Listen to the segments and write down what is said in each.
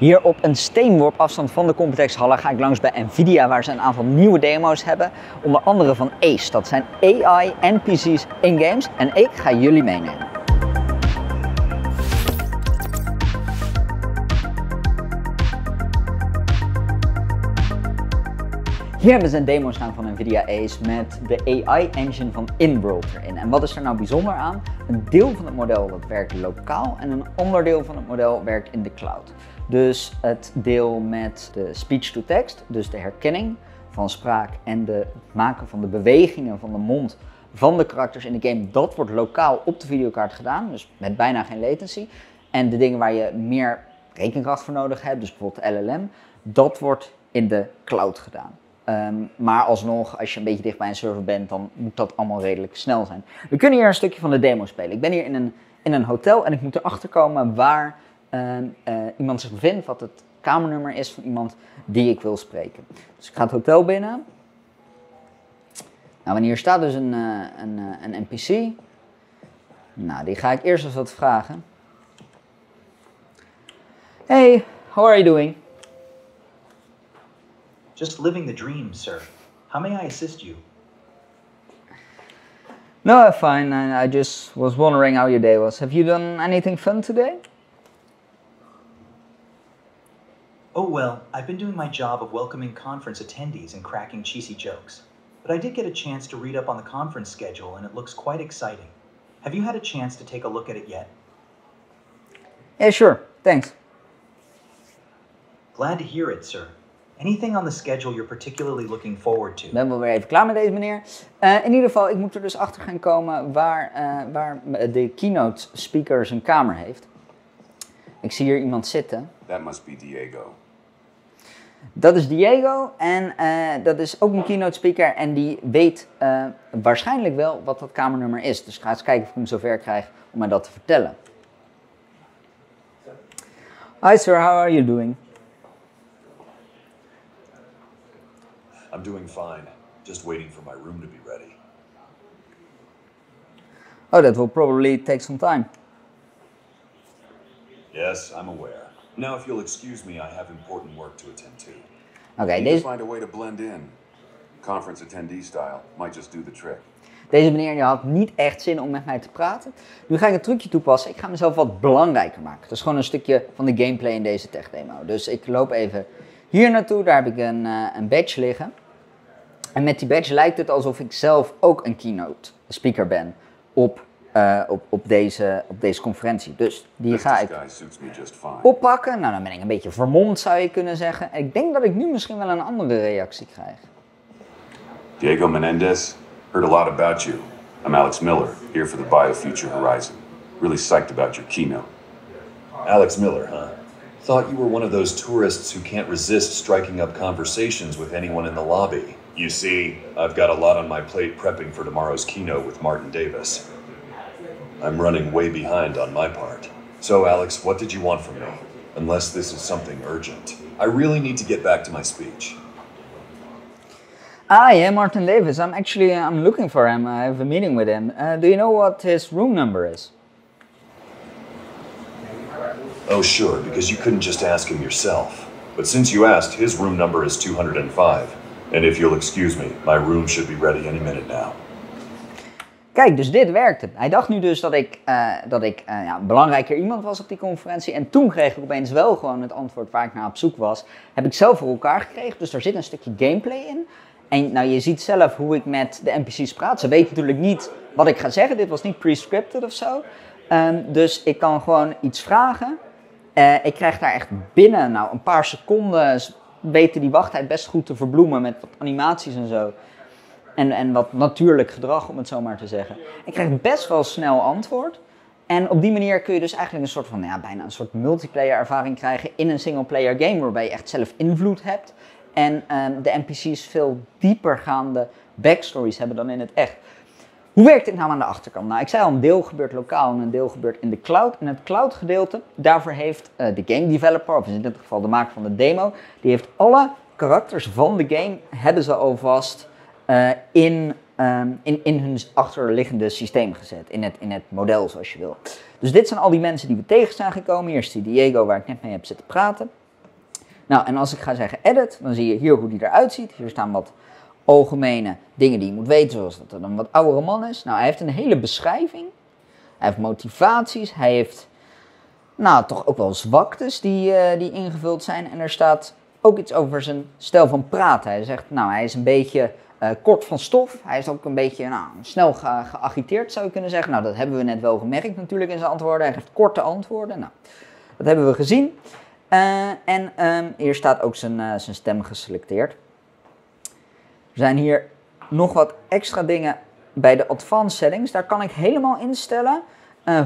Hier op een steenworp afstand van de Computex Halle ga ik langs bij Nvidia waar ze een aantal nieuwe demo's hebben. Onder andere van ACE, dat zijn AI NPC's in games en ik ga jullie meenemen. Hier hebben ze een demo staan van Nvidia Ace met de AI-engine van InWorld erin. En wat is er nou bijzonder aan? Een deel van het model werkt lokaal en een ander deel van het model werkt in de cloud. Dus het deel met de speech-to-text, dus de herkenning van spraak en de maken van de bewegingen van de mond van de karakters in de game, dat wordt lokaal op de videokaart gedaan, dus met bijna geen latency. En de dingen waar je meer rekenkracht voor nodig hebt, dus bijvoorbeeld LLM, dat wordt in de cloud gedaan. Ehm, maar alsnog, als je een beetje dicht bij een server bent, dan moet dat allemaal redelijk snel zijn. We kunnen hier een stukje van de demo spelen. Ik ben hier in een, in een hotel en ik moet erachter komen waar eh, iemand zich bevindt, wat het kamernummer is van iemand die ik wil spreken. Dus ik ga het hotel binnen. Nou, en hier staat dus een, uh, een, uh, een NPC. Nou, die ga ik eerst eens wat vragen. Hey, how are you doing? Just living the dream, sir. How may I assist you? No, fine. I, I just was wondering how your day was. Have you done anything fun today? Oh, well, I've been doing my job of welcoming conference attendees and cracking cheesy jokes. But I did get a chance to read up on the conference schedule, and it looks quite exciting. Have you had a chance to take a look at it yet? Yeah, sure. Thanks. Glad to hear it, sir. Anything on the schedule you're particularly looking forward to? Ik ben wel weer even klaar met deze meneer. Uh, in ieder geval, ik moet er dus achter gaan komen waar, uh, waar de keynote speaker zijn kamer heeft. Ik zie hier iemand zitten. That must be Diego. Dat is Diego en uh, dat is ook een keynote speaker en die weet waarschijnlijk wel wat dat kamernummer is. Dus ik ga eens kijken of ik hem zover krijg om mij dat te vertellen. Hi sir, how are you doing? I'm doing fine. Just waiting for my room to be ready. Oh, that will probably take some time. Yes, I'm aware. Now, if you'll excuse me, I have important work to attend to. Oké, okay, deze, find a way to blend in. Conference attendee style might just do the trick. deze meneer die had niet echt zin om met mij te praten. Nu ga ik een trucje toepassen. Ik ga mezelf wat belangrijker maken. Dat is gewoon een stukje van de gameplay in deze tech demo. Dus ik loop even hier naartoe. Daar heb ik een, uh, een badge liggen. En met die badge lijkt het alsof ik zelf ook een keynote speaker ben op, uh, op, op, deze, op deze conferentie. Dus die ga ik oppakken. Nou, dan ben ik een beetje vermomd zou je kunnen zeggen. En ik denk dat ik nu misschien wel een andere reactie krijg. Diego Menendez, heard a lot about you. I'm Alex Miller, here for the BioFuture Horizon. Really psyched about your keynote. Alex Miller, huh? Thought you were one of those tourists who can't resist striking up conversations with anyone in the lobby. You see, I've got a lot on my plate prepping for tomorrow's keynote with Martin Davis. I'm running way behind on my part. So, Alex, what did you want from me? Unless this is something urgent. I really need to get back to my speech. Ah, yeah, Martin Davis. I'm actually I'm looking for him. I have a meeting with him. Uh, do you know what his room number is? Oh, sure, because you couldn't just ask him yourself. But since you asked, his room number is 205. And if you'll excuse me, my room should be ready any minute now. Kijk, dus dit werkte. Hij dacht nu dus dat ik, uh, dat ik uh, ja, een belangrijker iemand was op die conferentie. En toen kreeg ik opeens wel gewoon het antwoord waar ik naar op zoek was. Heb ik zelf voor elkaar gekregen. Dus daar zit een stukje gameplay in. En nou, je ziet zelf hoe ik met de NPC's praat. Ze weten natuurlijk niet wat ik ga zeggen. Dit was niet pre-scripted of zo. Um, dus ik kan gewoon iets vragen. Uh, ik krijg daar echt binnen nou, een paar seconden weten die wachttijd best goed te verbloemen met wat animaties en zo. En, en wat natuurlijk gedrag, om het zo maar te zeggen. Ik krijg best wel snel antwoord. En op die manier kun je dus eigenlijk een soort van, ja, bijna een soort multiplayer ervaring krijgen in een single player game, waarbij je echt zelf invloed hebt. En um, de NPC's veel diepergaande backstories hebben dan in het echt. Hoe werkt dit nou aan de achterkant? Nou, ik zei al, een deel gebeurt lokaal en een deel gebeurt in de cloud. En het cloud gedeelte, daarvoor heeft uh, de game developer, of in dit geval de maker van de demo, die heeft alle karakters van de game, hebben ze alvast uh, in, um, in, in hun achterliggende systeem gezet. In het, in het model, zoals je wil. Dus dit zijn al die mensen die we tegen zijn gekomen. Hier is die Diego waar ik net mee heb zitten praten. Nou, en als ik ga zeggen edit, dan zie je hier hoe die eruit ziet. Hier staan wat algemene dingen die je moet weten, zoals dat het een wat oudere man is. Nou, hij heeft een hele beschrijving. Hij heeft motivaties. Hij heeft, nou, toch ook wel zwaktes die, uh, die ingevuld zijn. En er staat ook iets over zijn stijl van praten. Hij zegt, nou, hij is een beetje uh, kort van stof. Hij is ook een beetje nou, snel ge geagiteerd, zou je kunnen zeggen. Nou, dat hebben we net wel gemerkt natuurlijk in zijn antwoorden. Hij geeft korte antwoorden. Nou, dat hebben we gezien. Uh, en um, hier staat ook zijn, uh, zijn stem geselecteerd. Er zijn hier nog wat extra dingen bij de advanced settings. Daar kan ik helemaal instellen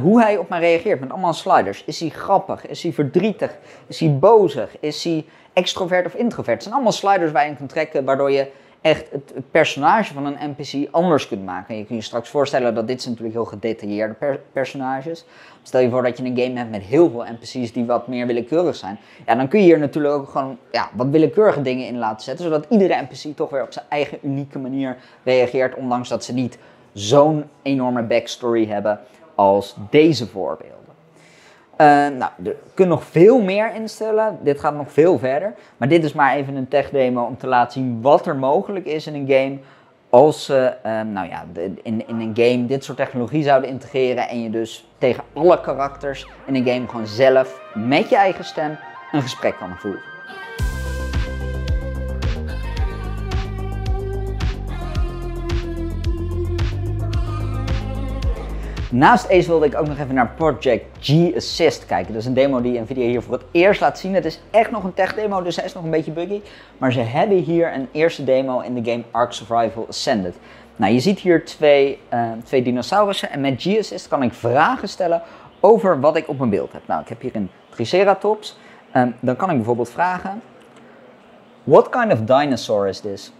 hoe hij op mij reageert met allemaal sliders. Is hij grappig? Is hij verdrietig? Is hij bozig? Is hij extrovert of introvert? Het zijn allemaal sliders waar je in kunt trekken, waardoor je echt het, personage van een NPC anders kunt maken. je kunt je straks voorstellen dat dit zijn natuurlijk heel gedetailleerde per personages. Stel je voor dat je een game hebt met heel veel NPC's die wat meer willekeurig zijn. Ja, dan kun je hier natuurlijk ook gewoon ja, wat willekeurige dingen in laten zetten. Zodat iedere NPC toch weer op zijn eigen unieke manier reageert. Ondanks dat ze niet zo'n enorme backstory hebben als deze voorbeelden. Uh, nou, er kun nog veel meer instellen. Dit gaat nog veel verder. Maar dit is maar even een tech demo om te laten zien wat er mogelijk is in een game. Als ze uh, nou ja, in, in een game dit soort technologie zouden integreren. En je dus tegen alle karakters in een game gewoon zelf met je eigen stem een gesprek kan voeren. Naast Ace wilde ik ook nog even naar Project G-Assist kijken. Dat is een demo die Nvidia hier voor het eerst laat zien. Het is echt nog een tech demo, dus hij is nog een beetje buggy. Maar ze hebben hier een eerste demo in de game Ark Survival Ascended. Nou, je ziet hier twee, uh, twee dinosaurussen en met G-Assist kan ik vragen stellen over wat ik op mijn beeld heb. Nou, ik heb hier een Triceratops. Um, dan kan ik bijvoorbeeld vragen, what kind of dinosaur is this?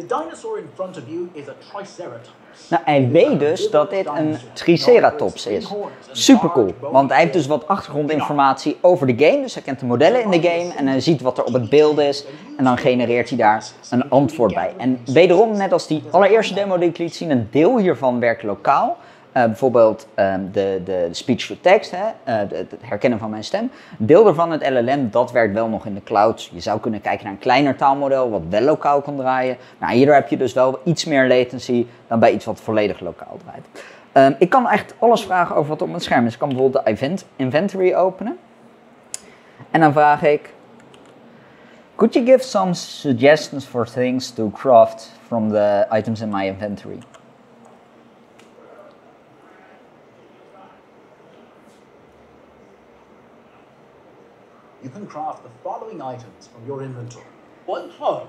The dinosaur in front of you is a triceratops. Nou, hij weet dus dat dit een triceratops is. Super cool, want hij heeft dus wat achtergrondinformatie over de game. Dus hij kent de modellen in de game en hij ziet wat er op het beeld is. En dan genereert hij daar een antwoord bij. En wederom, net als die allereerste demo die ik liet zien, een deel hiervan werkt lokaal. Uh, bijvoorbeeld um, de, de speech-to-text, uh, het herkennen van mijn stem. Deel daarvan, het LLM, dat werkt wel nog in de cloud. Je zou kunnen kijken naar een kleiner taalmodel wat wel lokaal kan draaien. Nou, hierdoor heb je dus wel iets meer latency dan bij iets wat volledig lokaal draait. Um, ik kan echt alles vragen over wat op mijn scherm is. Ik kan bijvoorbeeld de event inventory openen. En dan vraag ik... Could you give some suggestions for things to craft from the items in my inventory? You can craft the following items from your inventory. One herb,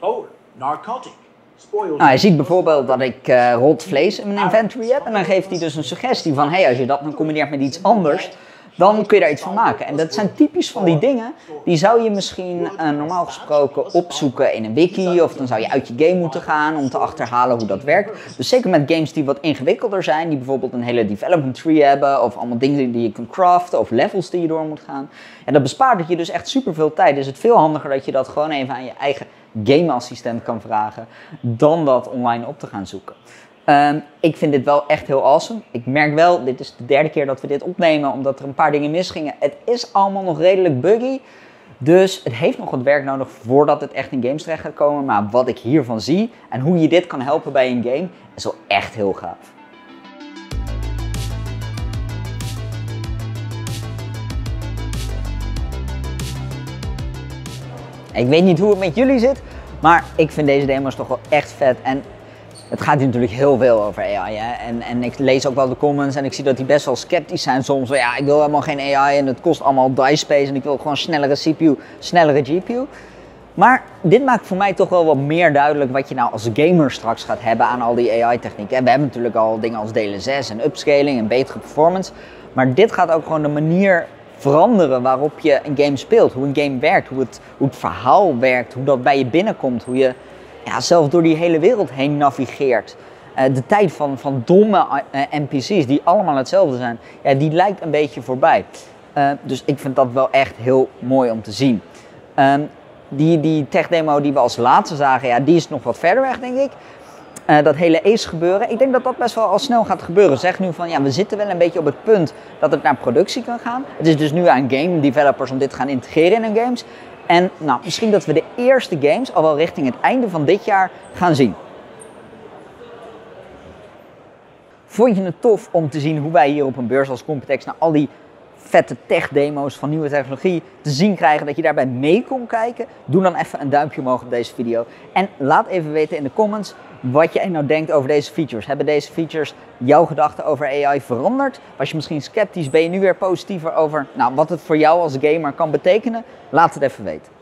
soul, narcotic, spoiled... Nou, hij ziet bijvoorbeeld dat ik uh, rot vlees in mijn inventory heb en dan geeft hij dus een suggestie van hey, als je dat dan combineert met iets anders, dan kun je daar iets van maken. En dat zijn typisch van die dingen, die zou je misschien uh, normaal gesproken opzoeken in een wiki, of dan zou je uit je game moeten gaan om te achterhalen hoe dat werkt. Dus zeker met games die wat ingewikkelder zijn, die bijvoorbeeld een hele development tree hebben, of allemaal dingen die je kunt craften, of levels die je door moet gaan. En dat bespaart je dus echt super veel tijd. Is het veel handiger dat je dat gewoon even aan je eigen gameassistent kan vragen, dan dat online op te gaan zoeken. Um, ik vind dit wel echt heel awesome. Ik merk wel, dit is de derde keer dat we dit opnemen, omdat er een paar dingen misgingen. Het is allemaal nog redelijk buggy. Dus het heeft nog wat werk nodig voordat het echt in games terecht gaat komen. Maar wat ik hiervan zie en hoe je dit kan helpen bij een game, is wel echt heel gaaf. Ik weet niet hoe het met jullie zit, maar ik vind deze demo's toch wel echt vet. En het gaat hier natuurlijk heel veel over AI. En, en ik lees ook wel de comments en ik zie dat die best wel sceptisch zijn soms. Ja, ik wil helemaal geen AI en het kost allemaal die space en ik wil gewoon snellere CPU, snellere GPU. Maar dit maakt voor mij toch wel wat meer duidelijk wat je nou als gamer straks gaat hebben aan al die AI-technieken. We hebben natuurlijk al dingen als DLSS en upscaling en betere performance. Maar dit gaat ook gewoon de manier veranderen waarop je een game speelt. Hoe een game werkt, hoe het, hoe het verhaal werkt, hoe dat bij je binnenkomt. Hoe je ja, zelf door die hele wereld heen navigeert. Uh, de tijd van, van domme uh, eh, NPC's die allemaal hetzelfde zijn, ja, die lijkt een beetje voorbij. Dus ik vind dat wel echt heel mooi om te zien. Um, die, die tech demo die we als laatste zagen, ja, die is nog wat verder weg, denk ik. eh, dat hele ACE gebeuren. Ik denk dat dat best wel al snel gaat gebeuren. Zeg nu van ja, we zitten wel een beetje op het punt dat het naar productie kan gaan. Het is dus nu aan game developers om dit te gaan integreren in hun games. En nou, misschien dat we de eerste games al wel richting het einde van dit jaar gaan zien. Vond je het tof om te zien hoe wij hier op een beurs als Computex naar al die vette tech-demo's van nieuwe technologie te zien krijgen, dat je daarbij mee kon kijken? Doe dan even een duimpje omhoog op deze video. En laat even weten in de comments wat jij nou denkt over deze features. Hebben deze features jouw gedachten over AI veranderd? Was je misschien sceptisch? Ben je nu weer positiever over nou, wat het voor jou als gamer kan betekenen? Laat het even weten.